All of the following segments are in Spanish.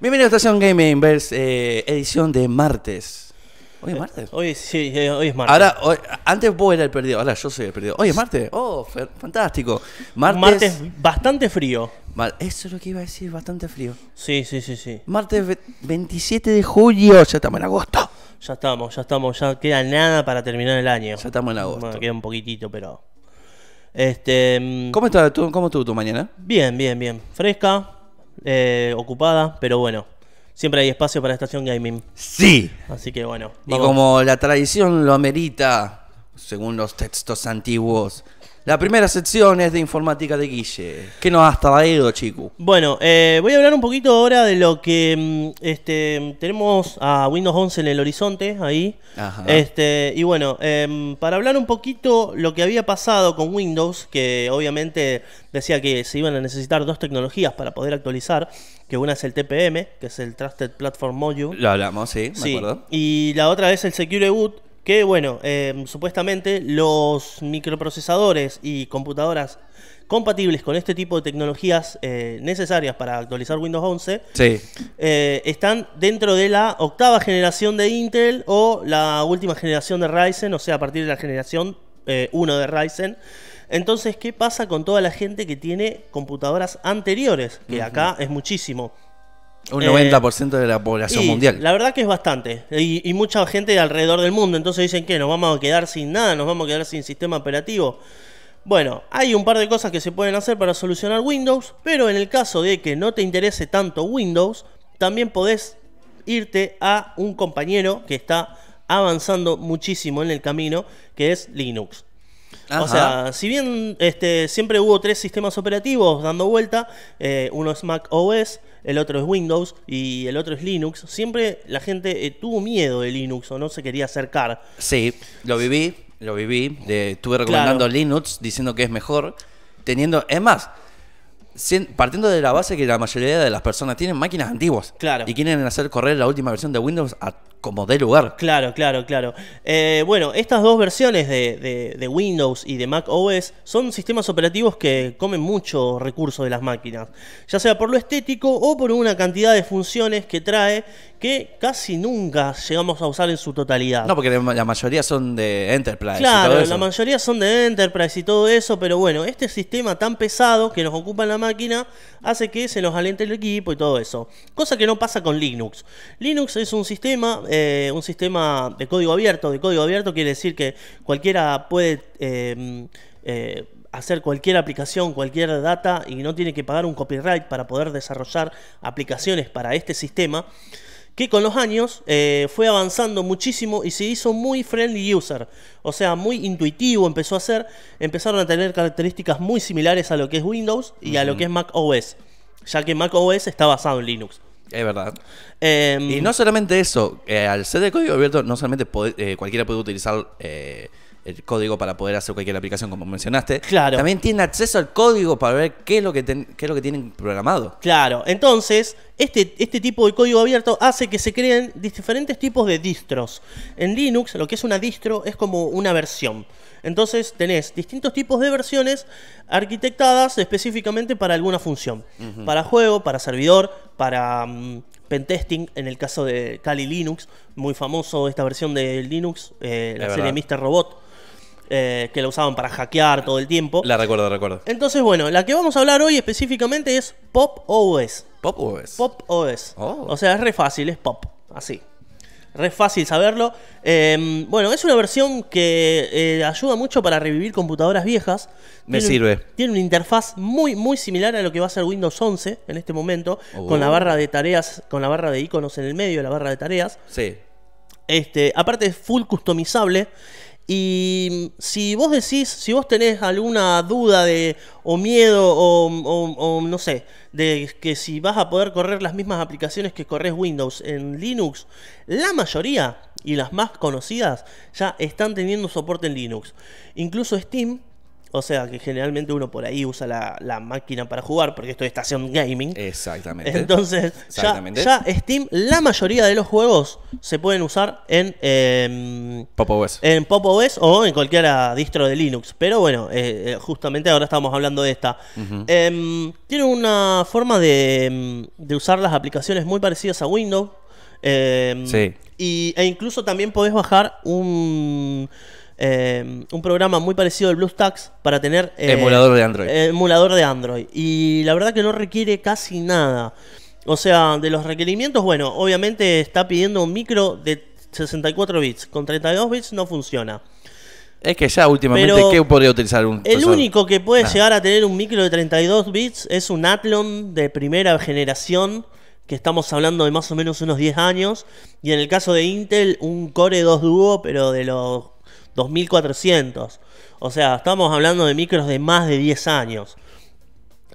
Bienvenido a Estación Gaming, eh, edición de martes. ¿Hoy es martes? Hoy sí, eh, hoy es martes. Ahora, hoy- antes vos eras el perdido, ahora yo soy el perdido. Hoy es martes. Oh, fe- fantástico. Martes. martes bastante frío. Eso es lo que iba a decir, bastante frío. Sí, sí, sí, sí. Martes ve- 27 de julio, ya estamos en agosto. Ya estamos, ya estamos, ya queda nada para terminar el año. Ya estamos en agosto. Bueno, queda un poquitito, pero. Este. mm, ¿Cómo, está, tú, ¿Cómo estuvo tu mañana? Bien, bien, bien. Fresca, eh, ocupada, pero bueno. Siempre hay espacio para Estación Gaming. Sí. Así que bueno. Y como la tradición lo amerita, según los textos antiguos, la primera sección es de informática de Guille. ¿Qué nos has traído, chico? Bueno, eh, voy a hablar un poquito ahora de lo que mm, este, tenemos a Windows 11 en el horizonte ahí. Ajá. Este, y bueno, em, para hablar un poquito lo que había pasado con Windows, que obviamente decía que se iban a necesitar dos tecnologías para poder actualizar, que una es el TPM, que es el Trusted Platform Module, Lo hablamos, sí, me Sí, acuerdo. y la otra es el Secure Boot, que bueno, em, supuestamente los microprocesadores y computadoras compatibles con este tipo de tecnologías eh, necesarias para actualizar Windows 11 Sí. eh, están dentro de la octava generación de Intel o la última generación de Ryzen, o sea, a partir de la generación 1 de Ryzen. Entonces, ¿qué pasa con toda la gente que tiene computadoras anteriores? Que acá es muchísimo. Un Eh, 90% de la población Y mundial. La verdad que es bastante. Y, y mucha gente alrededor del mundo. Entonces dicen que nos vamos a quedar sin nada, nos vamos a quedar sin sistema operativo. Bueno, hay un par de cosas que se pueden hacer para solucionar Windows, pero en el caso de que no te interese tanto Windows, también podés irte a un compañero que está avanzando muchísimo en el camino, que es Linux. O sea, si bien este, siempre hubo tres sistemas operativos dando vuelta, eh, uno es Mac OS, el otro es Windows y el otro es Linux, siempre la gente eh, tuvo miedo de Linux o no se quería acercar. Sí, lo viví, lo viví. de- estuve recomendando Claro. Linux diciendo que es mejor. Teniendo, es más, partiendo de la base que la mayoría de las personas tienen máquinas antiguas. Claro. Y quieren hacer correr la última versión de Windows a como dé lugar. Claro, claro, claro. Eh, bueno, estas dos versiones de, de- de Windows y de Mac OS son sistemas operativos que comen mucho recurso de las máquinas, ya sea por lo estético o por una cantidad de funciones que trae que casi nunca llegamos a usar en su totalidad. No, porque la mayoría son de Enterprise. y Claro, todo eso. la mayoría son de Enterprise y todo eso, pero bueno, este sistema tan pesado que nos ocupa en la máquina hace que se nos alente el equipo y todo eso. Cosa que no pasa con Linux. Linux es un sistema, eh, un sistema de código abierto. De código abierto quiere decir que cualquiera puede eh, eh, hacer cualquier aplicación, cualquier data y no tiene que pagar un copyright para poder desarrollar aplicaciones para este sistema que con los años eh, fue avanzando muchísimo y se hizo muy friendly user, o sea, muy intuitivo empezó a ser, empezaron a tener características muy similares a lo que es Windows y a lo que es Mac OS, ya que Mac OS está basado en Linux. Es verdad. Em, Y no solamente eso, eh, al ser de código abierto, no solamente pode- eh, cualquiera puede utilizar eh, el código para poder hacer cualquier aplicación, como mencionaste. Claro. También tiene acceso al código para ver qué es lo que, ten- qué es lo que tienen programado. Claro, entonces este, este tipo de código abierto hace que se creen diferentes tipos de distros. En Linux lo que es una distro es como una versión. Entonces tenés distintos tipos de versiones arquitectadas específicamente para alguna función. Para juego, para servidor, para mm, pentesting, en el caso de Kali Linux, muy famoso esta versión de Linux, eh, la Es serie verdad. Mr. Robot, eh, que la usaban para hackear todo el tiempo. La recuerdo, recuerdo. Entonces, bueno, la que vamos a hablar hoy específicamente es Pop OS. Pop OS. Pop OS. Oh. O sea, es re fácil, es pop. Así. Re fácil saberlo. Eh, bueno, es una versión que eh, ayuda mucho para revivir computadoras viejas. Me Tiene un- sirve. tiene una interfaz muy, muy similar a lo que va a ser Windows 11 en este momento. Oh. Con la barra de tareas, con la barra de iconos en el medio, la barra de tareas. Sí. Este, aparte es full customizable. Y si vos decís, si vos tenés alguna duda de, o miedo, o, o- o no sé, de que si vas a poder correr las mismas aplicaciones que corres Windows en Linux, la mayoría y las más conocidas ya están teniendo soporte en Linux. Incluso Steam o sea que generalmente uno por ahí usa la, la máquina para jugar, porque esto es estación gaming. Exactamente. Entonces, ya, Exactamente. ya Steam, la mayoría de los juegos se pueden usar en, em, Pop OS. en Pop OS o en cualquiera distro de Linux. Pero bueno, eh, eh, justamente ahora estamos hablando de esta. Em, tiene una forma de, em, de usar las aplicaciones muy parecidas a Windows. Sí. y, e incluso también podés bajar un, em, un programa muy parecido al BlueStacks para tener... eh, Emulador de Android. emulador de Android. Y la verdad que no requiere casi nada. O sea, de los requerimientos, bueno, obviamente está pidiendo un micro de 64 bits. Con 32 bits no funciona. Es que ya últimamente, Pero ¿qué podría utilizar un El procesador? único que puede llegar a tener un micro de 32 bits es un Athlon de primera generación, que estamos hablando de más o menos unos 10 años. Y en el caso de Intel, un Core 2 Duo, pero de los 2400. O sea, estamos hablando de micros de más de 10 años.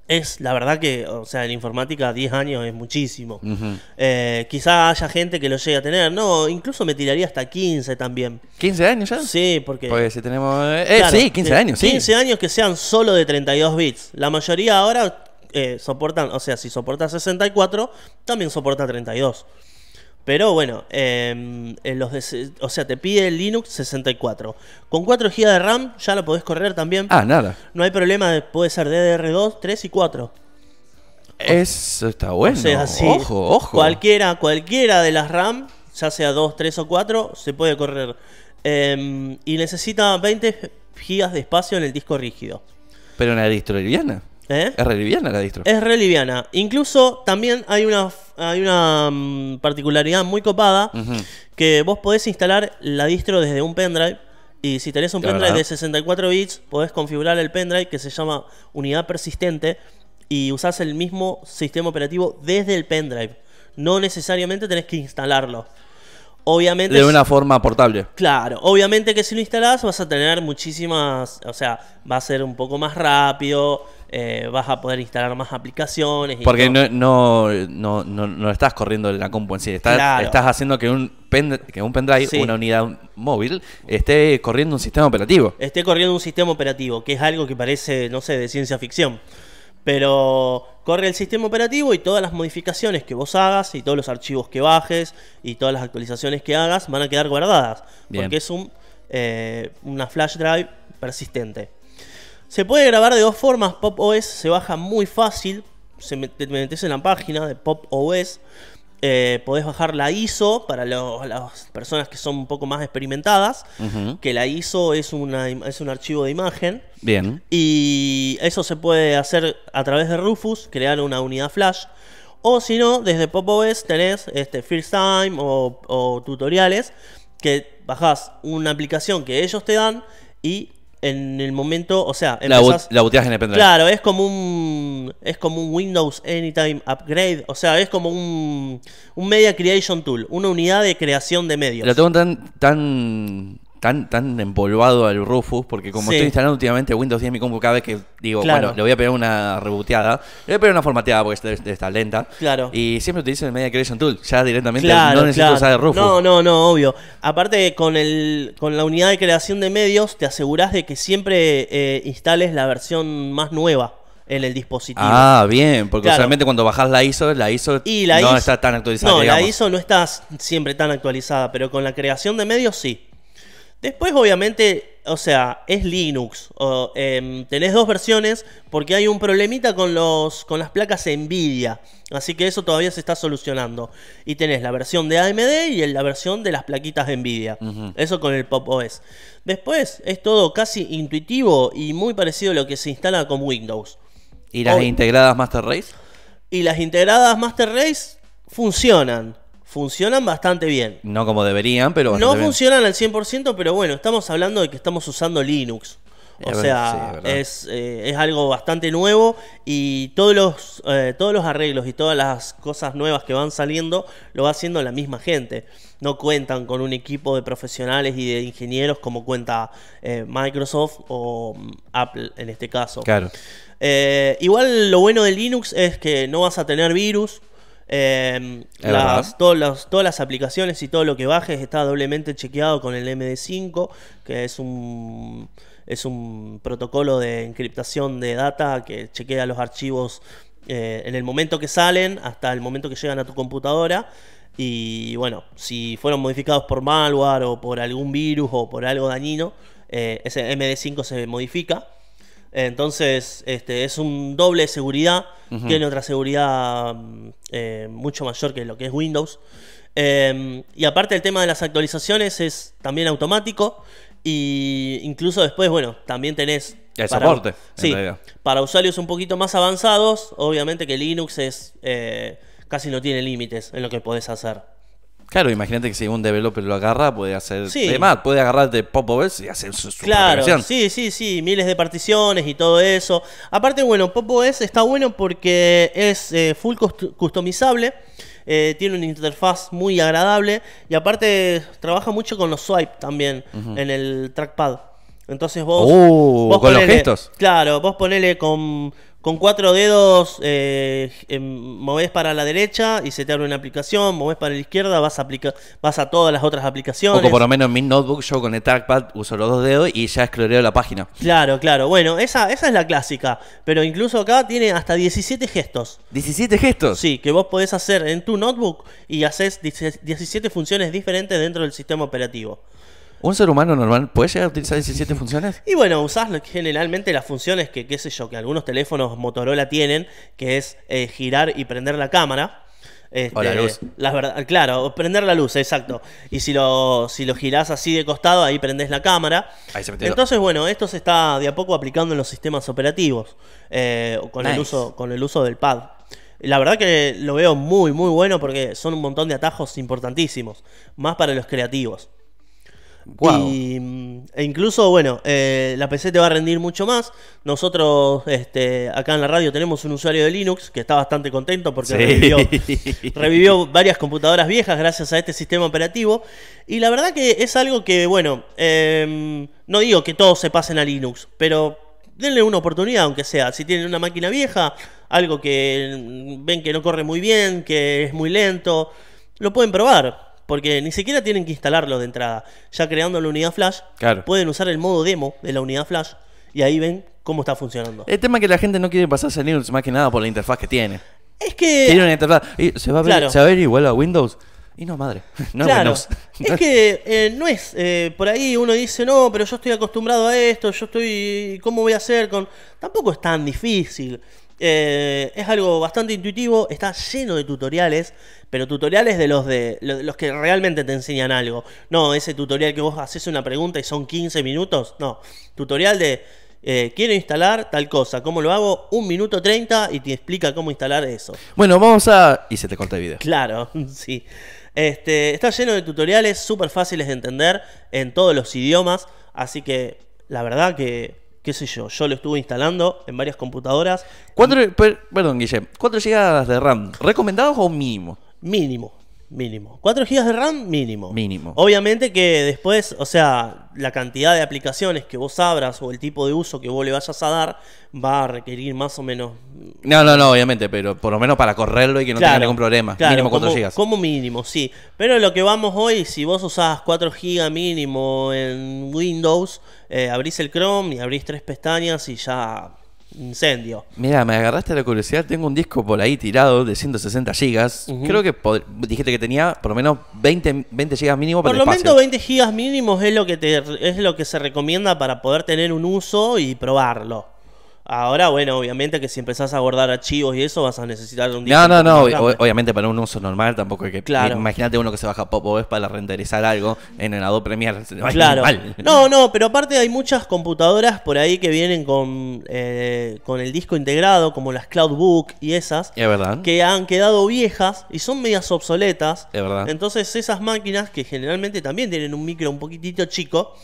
Es la verdad que, o sea, en informática 10 años es muchísimo. Ujú. Eh, quizá haya gente que lo llegue a tener. No, incluso me tiraría hasta 15 también. ¿15 años ya? Sí, porque... Pues si tenemos... Eh, Claro, sí, 15 de años, sí. 15 años que sean solo de 32 bits. La mayoría ahora eh, soportan, o sea, si soporta 64, también soporta 32. Pero bueno, eh, en los de o sea, te pide el Linux 64. Con 4 GB de RAM ya lo podés correr también. Ah, nada. No hay problema, de- puede ser DDR2, 3 y 4. Eso está bueno. O sea, sí, Ojo, ojo. Cualquiera, cualquiera de las RAM, ya sea 2, 3 o 4, se puede correr. Eh, y necesita 20 GB de espacio en el disco rígido. Pero una distro liviana. ¿Eh? Es re liviana la distro. Es re liviana. Incluso también hay una, hay una mm, particularidad muy copada que vos podés instalar la distro desde un pendrive. Y si tenés un pendrive verdad. de 64 bits, podés configurar el pendrive que se llama unidad persistente y usás el mismo sistema operativo desde el pendrive. No necesariamente tenés que instalarlo. Obviamente. De una forma portable. Claro, obviamente que si lo instalás vas a tener muchísimas, o sea, va a ser un poco más rápido, eh, vas a poder instalar más aplicaciones. Y Porque no, no, no, no, no estás corriendo la compu en sí. Estás, Claro. estás haciendo que un, pen, que un pendrive, Sí. una unidad móvil, esté corriendo un sistema operativo. esté corriendo un sistema operativo, que es algo que parece, no sé, de ciencia ficción. Pero corre el sistema operativo y todas las modificaciones que vos hagas y todos los archivos que bajes y todas las actualizaciones que hagas van a quedar guardadas. Bien. Porque es un, eh, una flash drive persistente. Se puede grabar de dos formas. Pop OS se baja muy fácil. Se met- te metes en la página de Pop OS. Eh, podés bajar la ISO para lo- las personas que son un poco más experimentadas. Que la ISO es, una, es un archivo de imagen. Bien. Y eso se puede hacer a través de Rufus, crear una unidad flash. O si no, desde Pop OS tenés este, First Time o, o tutoriales que bajás una aplicación que ellos te dan y en el momento, o sea, empezás- la buteas en el pendrive. Claro, es como un es como un Windows Anytime Upgrade, o sea, es como un, un Media Creation Tool, una unidad de creación de medios. Lo tengo tan, tan, tan, tan empolvado al Rufus, porque como Sí. estoy instalando últimamente Windows 10 en mi compu, cada vez que digo, Claro. bueno, le voy a pegar una reboteada, le voy a pegar una formateada porque está, está lenta. Claro. Y siempre utilizo el Media Creation Tool, ya directamente Claro, no necesito claro. usar el Rufus. No, no, no, obvio. Aparte, con, el, con la unidad de creación de medios, te asegurás de que siempre eh, instales la versión más nueva en el dispositivo. Ah, bien, porque Claro. solamente cuando bajas la ISO, la ISO y la no ISO, está tan actualizada. No, la digamos. ISO no está siempre tan actualizada, pero con la creación de medios sí. Después, obviamente, o sea, es Linux. O, em, tenés dos versiones porque hay un problemita con, los, con las placas Nvidia. Así que eso todavía se está solucionando. Y tenés la versión de AMD y la versión de las plaquitas de Nvidia. Eso con el Pop OS. Después es todo casi intuitivo y muy parecido a lo que se instala con Windows. ¿Y las integradas Master Race? Y las integradas Master Race funcionan. Funcionan bastante bien. No como deberían, pero No bien. funcionan al 100%, pero bueno, estamos hablando de que estamos usando Linux. O Es ver- sí, sea, es eh, es algo bastante nuevo y todos los, eh, todos los arreglos y todas las cosas nuevas que van saliendo lo va haciendo la misma gente. No cuentan con un equipo de profesionales y de ingenieros como cuenta eh, Microsoft o mm, Apple en este caso. Claro. Igual lo bueno de Linux es que no vas a tener virus. Eh, las, todas, las, todas las aplicaciones y todo lo que bajes está doblemente chequeado con el MD5, que es un Es un protocolo de encriptación de data que chequea los archivos eh, en el momento que salen hasta el momento que llegan a tu computadora. Y bueno, si fueron modificados por malware o por algún virus o por algo dañino, eh, ese MD5 se modifica. Entonces, este, es un doble de seguridad. Tiene otra seguridad mm, eh, mucho mayor que lo que es Windows. Eh, y aparte el tema de las actualizaciones es también automático. Y incluso después, bueno, también tenés... El para- soporte, Sí, para usuarios un poquito más avanzados, obviamente que Linux es eh, casi no tiene límites en lo que podés hacer. Claro, imagínate que si un developer lo agarra, puede hacer. Sí. Además, puede agarrarte Pop OS y hacer su, su Claro, sí, sí, sí, miles de particiones y todo eso. Aparte, bueno, Pop OS está bueno porque es eh, full customizable, eh, tiene una interfaz muy agradable y aparte trabaja mucho con los swipe también en el trackpad. Entonces vos... Oh, con los gestos. Claro, vos ponele con, con cuatro dedos, eh, em, movés para la derecha y se te abre una aplicación, movés para la izquierda, vas a, aplica vas a todas las otras aplicaciones. O por lo menos en mi notebook, yo con el trackpad uso los dos dedos y ya escroleo la página. Claro, claro. Bueno, esa, esa es la clásica. Pero incluso acá tiene hasta 17 gestos. 17 gestos. Sí, que vos podés hacer en tu notebook y haces 17 funciones diferentes dentro del sistema operativo. ¿Un ser humano normal puede llegar a utilizar 17 funciones? Y bueno, usás generalmente las funciones que, qué sé yo, que algunos teléfonos Motorola tienen, que es eh, girar y prender la cámara. Este, O la luz. Las verdad, claro, prender la luz, exacto. Y si lo, si lo girás así de costado, ahí prendés la cámara. Ahí se metió. Entonces, bueno, esto se está de a poco aplicando en los sistemas operativos, eh, con, el uso, con el uso del pad. La verdad que lo veo muy, muy bueno porque son un montón de atajos importantísimos, más para los creativos. Wow. Y, mm, e incluso, bueno, eh, la PC te va a rendir mucho más. Nosotros este, acá en la radio tenemos un usuario de Linux que está bastante contento porque Sí. revivió, revivió varias computadoras viejas gracias a este sistema operativo. Y la verdad que es algo que, bueno, em, no digo que todos se pasen a Linux, pero denle una oportunidad, aunque sea. Si tienen una máquina vieja, algo que mm, ven que no corre muy bien, que es muy lento, lo pueden probar. Porque ni siquiera tienen que instalarlo de entrada. Ya creando la unidad flash, Claro. pueden usar el modo demo de la unidad flash y ahí ven cómo está funcionando. El tema es que la gente no quiere pasarse a Linux más que nada por la interfaz que tiene. Es que Tiene una interfaz. y ¿Se va, a ver, Claro. ¿Se va a ver igual a Windows? Y no, madre. No es claro, Windows. es que eh, no es, eh, por ahí uno dice, no, pero yo estoy acostumbrado a esto, yo estoy, ¿cómo voy a hacer con...? Tampoco es tan difícil. Eh, es algo bastante intuitivo, está lleno de tutoriales, pero tutoriales de los de lo- los que realmente te enseñan algo. No, ese tutorial que vos haces una pregunta y son 15 minutos, no. Tutorial de eh, quiero instalar tal cosa, ¿cómo lo hago? Un minuto 30 y te explica cómo instalar eso. Bueno, vamos a. Y se te corta el video. Claro, sí. Este, está lleno de tutoriales súper fáciles de entender en todos los idiomas. Así que la verdad que, qué sé yo, yo lo estuve instalando en varias computadoras. Cuatro, per- perdón, Guille. 4 GB de RAM. ¿Recomendados o mínimo? Mínimo, mínimo. 4 GB de RAM, mínimo. Mínimo. Obviamente que después, o sea, la cantidad de aplicaciones que vos abras o el tipo de uso que vos le vayas a dar va a requerir más o menos No, no, no, obviamente, pero por lo menos para correrlo y que no tenga ningún problema. claro, mínimo 4 como, GB. Como mínimo, sí. Pero lo que vamos hoy, si vos usás 4 GB mínimo en Windows, eh, abrís el Chrome y abrís tres pestañas y ya incendio. Mira, me agarraste la curiosidad. Tengo un disco por ahí tirado de 160 GB. Creo que dijiste que tenía por lo menos 20, 20 GB mínimo para Por el lo espacio. menos 20 GB mínimos es lo que te es lo que se recomienda para poder tener un uso y probarlo. Ahora, bueno, obviamente que si empezás a guardar archivos y eso vas a necesitar un disco No, no, no. obviamente para un uso normal tampoco hay que. Claro. Imagínate uno que se baja Pop OS para renderizar algo en el Adobe Premiere. Claro. mal. No, no, pero aparte hay muchas computadoras por ahí que vienen con, eh, con el disco integrado, como las Cloudbook y esas, Es verdad. que han quedado viejas y son medias obsoletas. Es verdad. Entonces esas máquinas, que generalmente también tienen un micro un poquitito chico,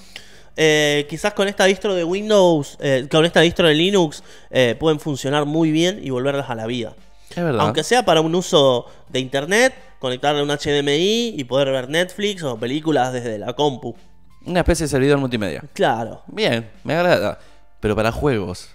eh, quizás con esta distro de Windows, eh, con esta distro de Linux, eh, pueden funcionar muy bien y volverlas a la vida. Es verdad. Aunque sea para un uso de internet, conectarle a un HDMI y poder ver Netflix o películas desde la compu. Una especie de servidor multimedia. Claro. Bien, me agrada. Pero para juegos.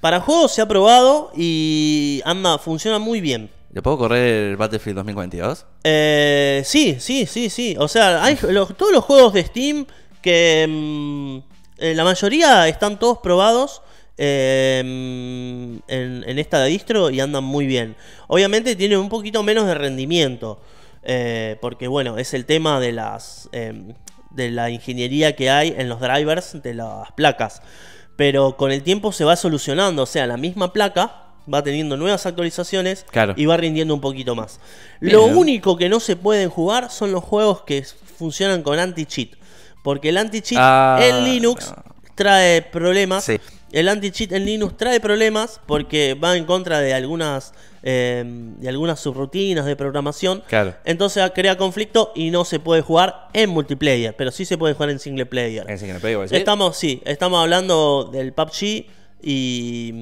Para juegos se ha probado y anda, funciona muy bien. ¿Le puedo correr el Battlefield 2042? Eh, sí, sí, sí, sí. O sea, hay los- todos los juegos de Steam que, mm, Eh, la mayoría están todos probados eh, en, en esta distro y andan muy bien. Obviamente tienen un poquito menos de rendimiento. eh, porque bueno, es el tema de las em, de la ingeniería que hay en los drivers de las placas. Pero con el tiempo se va solucionando. O sea, la misma placa va teniendo nuevas actualizaciones Claro. y va rindiendo un poquito más. Bien, Lo único que no se pueden jugar son los juegos que funcionan con anti-cheat. Porque el anti-cheat Ah, en Linux no. trae problemas. Sí. El anti-cheat en Linux trae problemas porque va en contra de algunas eh, de algunas subrutinas de programación. Claro. Entonces crea conflicto y no se puede jugar en multiplayer, pero sí se puede jugar en single player. En single player, ¿voy a decir? Estamos, sí, estamos hablando del PUBG y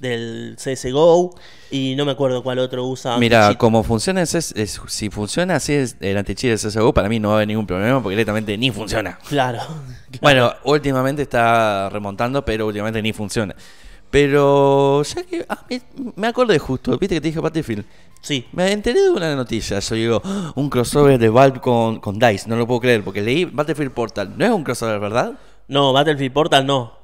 del CSGO y no me acuerdo cuál otro usa. Mira, como funciona, es, es- si funciona así es el anti-cheat de CSGO, para mí no va a haber ningún problema porque directamente ni funciona. Claro. Bueno, últimamente está remontando, pero últimamente ni funciona. Pero ya que ah, me, acordé justo, viste que te dije Battlefield. Sí. Me enteré de una noticia, yo digo, "Ah, un crossover de Valve con, con DICE, no lo puedo creer, porque leí Battlefield Portal, no es un crossover, ¿verdad? No, Battlefield Portal no.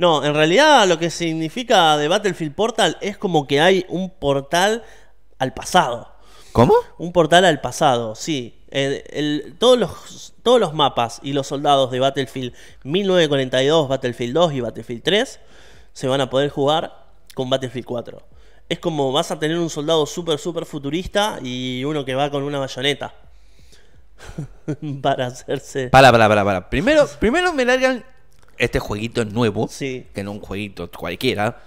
No, en realidad lo que significa de Battlefield Portal es como que hay un portal al pasado. ¿Cómo? Un portal al pasado, sí. El- el- todos, los, todos los mapas y los soldados de Battlefield 1942, Battlefield 2 y Battlefield 3 se van a poder jugar con Battlefield 4. Es como vas a tener un soldado súper, súper futurista y uno que va con una bayoneta. Para hacerse... Para, para, para, para. Primero, primero me largan este jueguito nuevo, Sí. que no un jueguito cualquiera.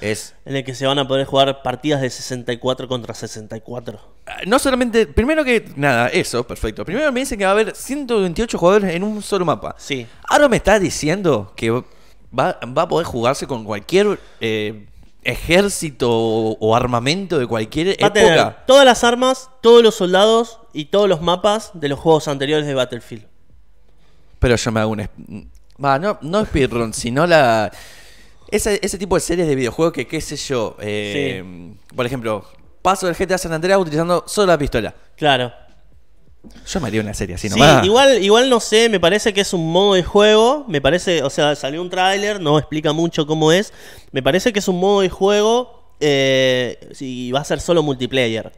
Es En el que se van a poder jugar partidas de 64 contra 64. ah, no solamente, primero que nada, eso, perfecto. Primero me dicen que va a haber 128 jugadores en un solo mapa. Sí. Ahora me está diciendo que va, va a poder jugarse con cualquier eh, ejército o, armamento de cualquier Va a tener época. todas las armas, todos los soldados y todos los mapas de los juegos anteriores de Battlefield. Pero yo me hago un... Va, no, no speedrun, sino la... Ese, ese tipo de series de videojuegos que, qué sé yo, eh, por ejemplo, paso del GTA San Andreas utilizando solo la pistola. Claro. Yo me haría una serie así Sí, nomás. igual, igual no sé, me parece que es un modo de juego. Me parece, o sea, salió un tráiler, no explica mucho cómo es. Me parece que es un modo de juego eh, si va a ser solo multiplayer.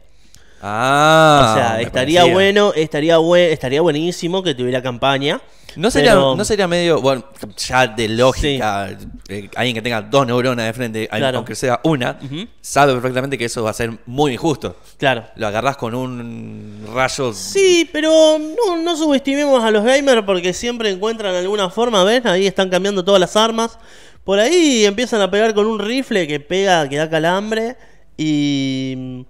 Ah, o sea, estaría parecía. bueno, estaría buen, estaría buenísimo que tuviera campaña. No sería, pero- no sería medio, bueno, ya de lógica, eh, alguien que tenga dos neuronas de frente, Claro. aunque sea una, sabe perfectamente que eso va a ser muy injusto. Claro. Lo agarras con un rayo. Sí, pero no, no subestimemos a los gamers porque siempre encuentran alguna forma, ¿ves? Ahí están cambiando todas las armas. Por ahí empiezan a pegar con un rifle que pega, que da calambre. Y,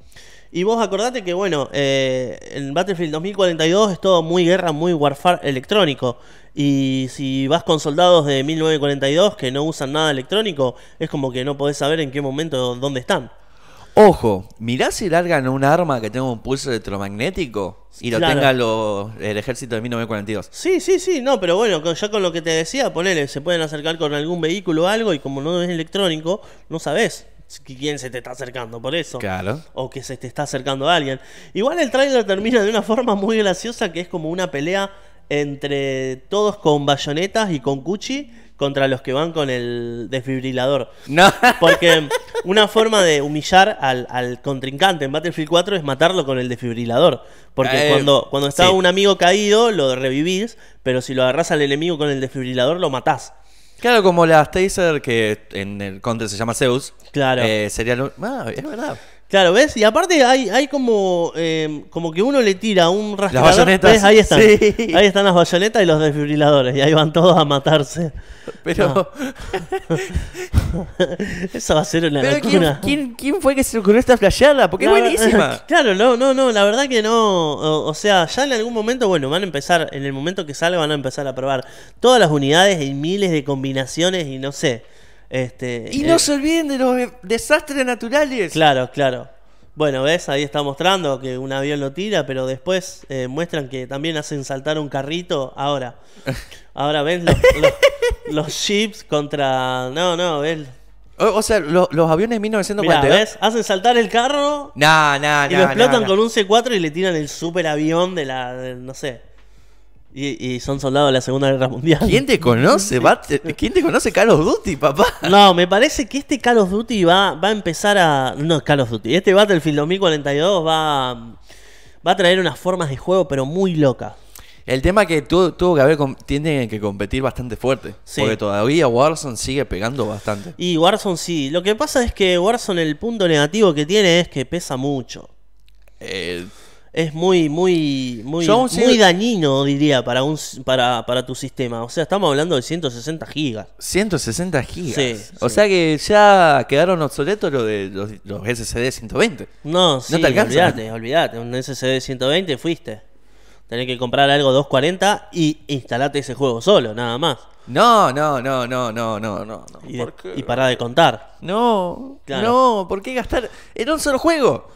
y vos acordate que, bueno, eh, en Battlefield 2042 es todo muy guerra, muy warfare electrónico. Y si vas con soldados de 1942 que no usan nada electrónico, es como que no podés saber en qué momento, dónde están. Ojo, mirá si largan un arma que tenga un pulso electromagnético y lo Claro. tenga lo- el ejército de 1942. Sí, sí, sí, no, pero bueno, ya con lo que te decía, ponele, se pueden acercar con algún vehículo o algo y como no es electrónico, no sabes quién se te está acercando, por eso. Claro. O que se te está acercando a alguien. Igual el trailer termina de una forma muy graciosa que es como una pelea entre todos con bayonetas y con cuchi contra los que van con el desfibrilador. No. Porque una forma de humillar al, al contrincante en Battlefield 4 es matarlo con el desfibrilador. Porque Eh, cuando, cuando está sí. un amigo caído, lo revivís, pero si lo agarras al enemigo con el desfibrilador, lo matás. Claro, como las taser que en el counter se llama Zeus. Claro. eh, sería lo. Ah, es verdad. Claro, ¿ves? Y aparte hay, hay como, eh, como que uno le tira un rastreador. bayonetas. ¿Ves? Ahí están. Sí. Ahí están las bayonetas y los desfibriladores. Y ahí van todos a matarse. Pero. Eso va a ser una Pero ¿quién, locura. quién, quién fue que se ocurrió esta flasheada? Porque es buenísima. Claro, no, no, no, la verdad que no. O, o sea, ya en algún momento, bueno, van a empezar, en el momento que salga, van a empezar a probar todas las unidades y miles de combinaciones y no sé. Este, Y eh, no se olviden de los eh, desastres naturales. Claro, claro. Bueno, ves, ahí está mostrando que un avión lo tira, pero después eh, muestran que también hacen saltar un carrito. Ahora, ahora ves los, los, los jeeps contra. No, no, ves. O, o sea, lo- los aviones de Mirá, 1942. ves, hacen saltar el carro No, no, y lo explotan con un C4 y le tiran el super avión de la. de- no sé. Y, y son soldados de la Segunda Guerra Mundial. ¿Quién te conoce? ¿Quién te conoce Call of Duty, papá? No, me parece que este Call of Duty va, va a empezar a. No, Call of Duty. Este Battlefield 2042 va, va a traer unas formas de juego, pero muy locas. El tema que tuvo, tuvo que haber, tiene que competir bastante fuerte. Sí. Porque todavía Warzone sigue pegando bastante. Y Warzone sí. Lo que pasa es que Warzone, el punto negativo que tiene es que pesa mucho. Eh, Es muy, muy, muy, sigo- muy dañino, diría, para, un, para, para tu sistema. O sea, estamos hablando de 160 gigas. 160 gigas. Sí, o sí. sea que ya quedaron obsoletos lo de los, los SSD 120. No, sí, te alcanza. olvídate, olvídate. Un SSD 120 fuiste. Tenés que comprar algo 240 y instalate ese juego solo, nada más. No, no, no, no, no, no, no. no. Y, de- ¿Por qué? y pará de contar. No, Claro. no, ¿por qué gastar en un solo juego?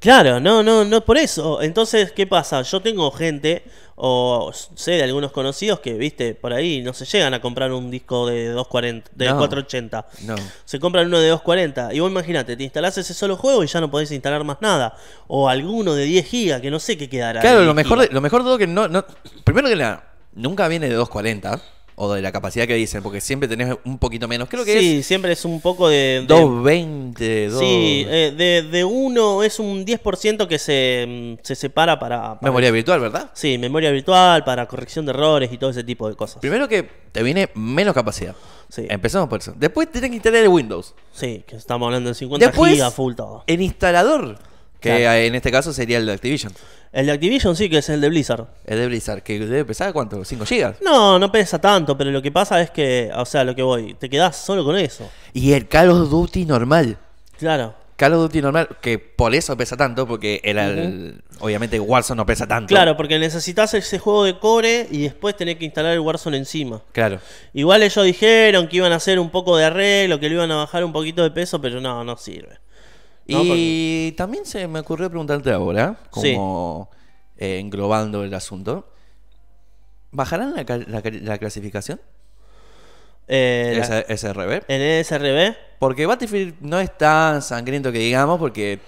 Claro, no, no, no por eso. Entonces, ¿qué pasa? Yo tengo gente, o sé de algunos conocidos que, viste, por ahí no se llegan a comprar un disco de 240, de No. 480. No. Se compran uno de 240. Y vos imagínate, te instalás ese solo juego y ya no podés instalar más nada. O alguno de 10 gigas, que no sé qué quedará. Claro, lo 10 mejor, de, lo mejor de todo que no, no. Primero que nada, nunca viene de 240 o de la capacidad que dicen, porque siempre tenés un poquito menos. Creo que Sí, siempre es un poco de... de- 220, 2. Sí, eh, de, de uno es un 10% que se, mm, se separa para, para- Memoria virtual, ¿verdad? Sí, memoria virtual, para corrección de errores y todo ese tipo de cosas. Primero que te viene menos capacidad. Sí. Empezamos por eso. Después tenés que instalar el Windows. Sí, que estamos hablando de 50 Después, gigas full todo. el instalador, que Claro. en este caso sería el de Activision. El de Activision sí que es el de Blizzard. El de Blizzard, que debe pesar cuánto, 5 GB. No, no pesa tanto, pero lo que pasa es que, o sea, lo que voy, te quedás solo con eso. Y el Call of Duty normal. Claro. Call of Duty normal, que por eso pesa tanto, porque el, el- obviamente Warzone no pesa tanto. Claro, porque necesitas ese juego de core y después tenés que instalar el Warzone encima. Claro. Igual ellos dijeron que iban a hacer un poco de arreglo, que le iban a bajar un poquito de peso, pero no, no sirve. No, y también se me ocurrió preguntarte ahora, como eh, englobando el asunto. ¿Bajarán la, ca- la ca- la clasificación? Eh, Esa- SRB. en el SRB. Porque Battlefield no es tan sangriento que digamos, porque.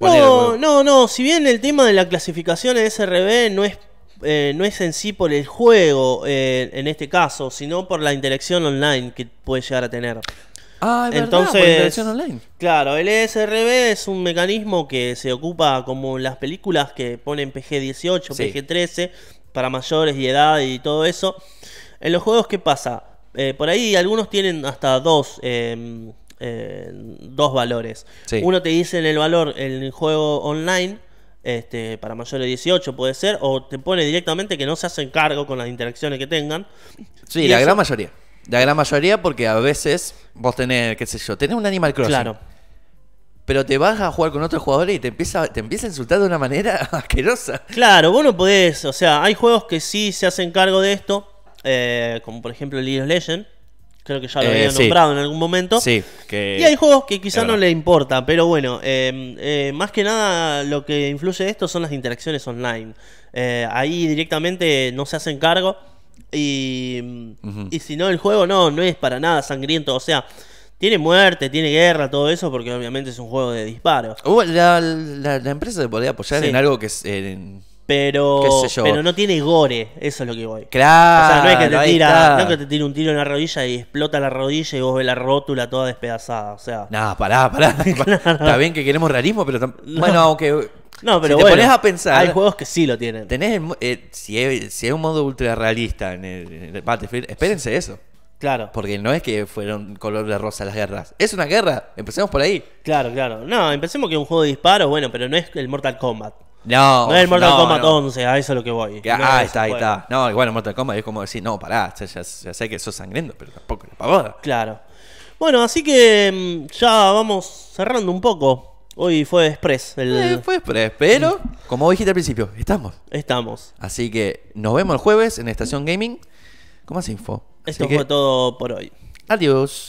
No, no, no. Si bien el tema de la clasificación en SRB no es, eh, no es en sí por el juego, eh, en este caso, sino por la interacción online que puede llegar a tener. Ah, es verdad, Entonces, por interacción online. claro, el ESRB es un mecanismo que se ocupa como las películas que ponen PG-18, Sí. PG-13 para mayores y edad y todo eso. En los juegos, ¿qué pasa? Eh, por ahí algunos tienen hasta dos, eh, eh, dos valores. Sí. Uno te dice en el valor en el juego online, este, para mayores de 18 puede ser, o te pone directamente que no se hacen cargo con las interacciones que tengan. Sí, Y la eso- gran mayoría. La gran mayoría porque a veces vos tenés, qué sé yo, tenés un Animal Crossing. Claro. Pero te vas a jugar con otros jugadores y te empieza, te empieza a insultar de una manera asquerosa. Claro, vos no podés, o sea, hay juegos que sí se hacen cargo de esto, eh, como por ejemplo League of Legends, creo que ya lo Eh, había sí. nombrado en algún momento. Sí, que. Y hay juegos que quizás no le importa, pero bueno, eh, eh, más que nada lo que influye de esto son las interacciones online. Eh, ahí directamente no se hacen cargo y, y si no el juego no, no es para nada sangriento, o sea, tiene muerte, tiene guerra, todo eso, porque obviamente es un juego de disparos. Uh, la, la- la empresa se podría apoyar Sí. en algo que es. en- Pero, Qué sé yo. pero no tiene gore, eso es lo que voy. Claro. O sea, no es que te tira, no es que te tira un tiro en la rodilla y explota la rodilla y vos ves la rótula toda despedazada. O sea. No, pará, pará. Está bien que queremos realismo, pero. tam- No. Bueno, aunque. No, pero si te bueno, pones a pensar. Hay juegos que sí lo tienen. Tenés el eh, si, hay, si hay un modo ultra realista en el, en el Battlefield, espérense eso. Claro, Porque no es que fueron color de rosa las guerras. Es una guerra. Empecemos por ahí. claro, claro. No, empecemos que es un juego de disparos, bueno, pero no es el Mortal Kombat. No. No es el Mortal no, Kombat no. 11, a eso es lo que voy. Que- No ah, está, ahí está. No, igual en Mortal Kombat es como decir, no, pará, ya, ya- ya sé que sos sangriento, pero tampoco es pavada. Claro. Bueno, así que mm, ya vamos cerrando un poco. Hoy fue Express. El... Eh, fue express, pero, como vos dijiste al principio, estamos. Estamos. Así que nos vemos el jueves en Estación Gaming con más info. Así Esto que, fue todo por hoy. Adiós.